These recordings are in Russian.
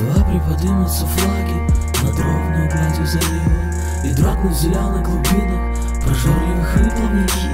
Едва приподнимутся флаги над ровную гладью залива И дрогнут в зеленых глубинах прожорливых рыб плавники.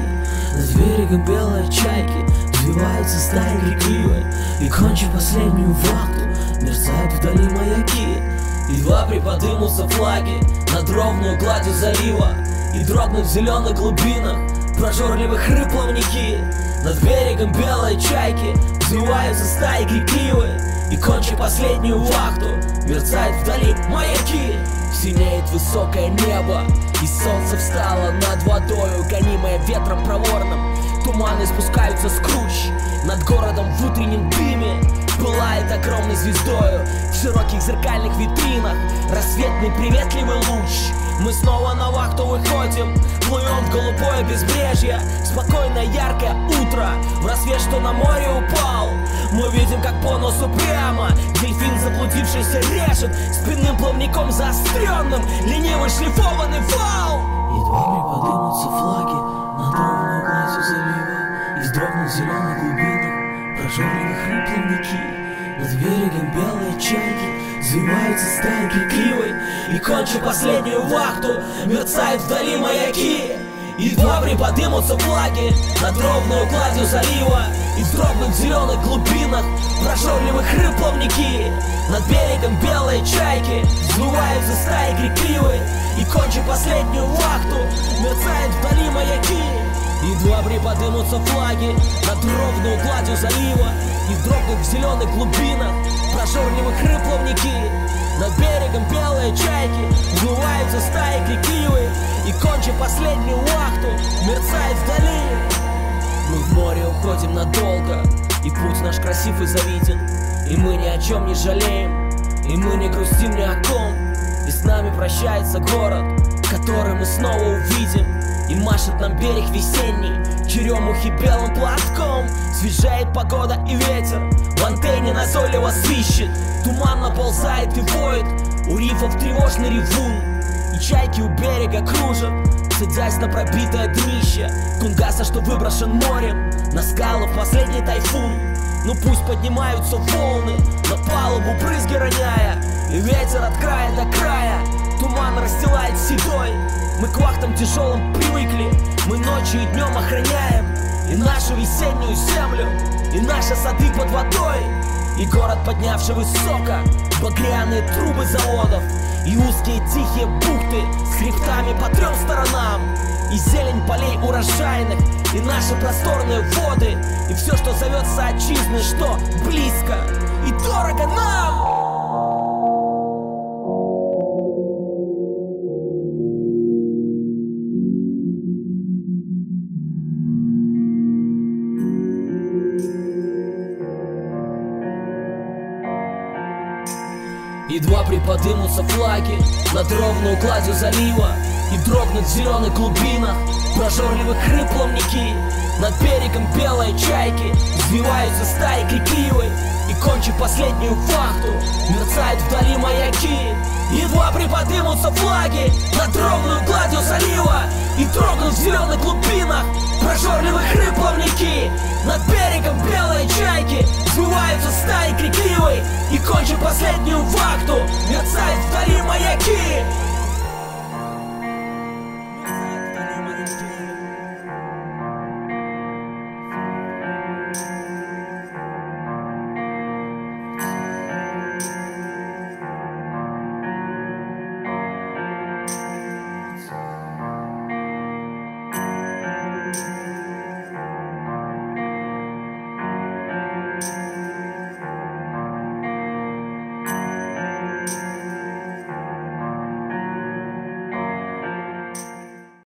Над берегом белые чайки взвиваются стаи крикливой И кончив последнюю вахту мерцают вдали маяки. Едва приподнимутся флаги над ровную гладью залива. И дрогнут в зеленых глубинах прожорливых рыб плавники. Над берегом белые чайки взвиваются стаи крикливые И кончив последнюю вахту мерцают вдали маяки. Синеет высокое небо И солнце встало над водою Гонимое ветром проворным. Туманы спускаются с круч Над городом в утреннем дыме. Пылает огромной звездою В широких зеркальных витринах. Рассветный приветливый луч Мы снова на вахту выходим. Плывем в голубое безбрежье. Спокойное яркое утро. В рассвет, что на море упал. Мы видим, как по носу прямо. Дельфин заблудившийся режет. Спинным плавником заостренным. Ленивый шлифованный вал. Едва приподнимутся флаги. Над ровную гладью залива И вздрогнут зеленых глубинах Прожорливых рыб плавники Над берегом белые чайки Взвиваются стаи крикливой И кончив последнюю вахту Мерцают вдали маяки. Едва приподнимутся флаги Над ровную гладью залива. И вздрогнут в зеленых глубинах Прожорливых рыб плавники. Над берегом белые чайки Взвиваются стаи крикливой И кончив последнюю вахту Мерцают вдали маяки. Едва приподнимутся флаги Над ровную гладью залива И дрогнут в зеленых глубинах. Прожорливых рыб плавники Над берегом белые чайки. Взвываются стаи крикливые И кончив последнюю вахту. Мерцает вдали. Мы в море уходим надолго. И путь наш красив и завиден. И мы ни о чем не жалеем. И мы не грустим ни о ком. И с нами прощается город Который мы снова увидим. И машет нам берег весенний Черемухи белым платком. Свежает погода и ветер. В антенне назойливо свищет Туман наползает и воет. У рифов тревожный ревун И чайки у берега кружат Садясь на пробитое днище. Кунгаса, что выброшен морем. На скалы в последний тайфун. Ну пусть поднимаются волны. На палубу брызги роняя. И ветер от края до края. Туман расстилает седой Мы к вахтам тяжелым привыкли Мы ночью и днем охраняем И нашу весеннюю землю И наши сады под водой И город, поднявший высоко Багряные трубы заводов И узкие тихие бухты С хребтами по трем сторонам И зелень полей урожайных И наши просторные воды И все, что зовется отчизной Что близко и дорого нам Едва приподымутся флаги. Над ровную гладью залива. И дрогнут в зеленых глубинах Прожорливых рыб плавники. Над берегом белые чайки. Взвиваются стаи крикливой И кончив последнюю вахту Мерцают вдали маяки. Едва приподымутся флаги. Над ровную гладью залива. И дрогнут в зеленых глубинах. Прожорливых рыб плавники. Над берегом белые чайки. Взвиваются стаи Закончим последнюю вахту. Мерцает вдали.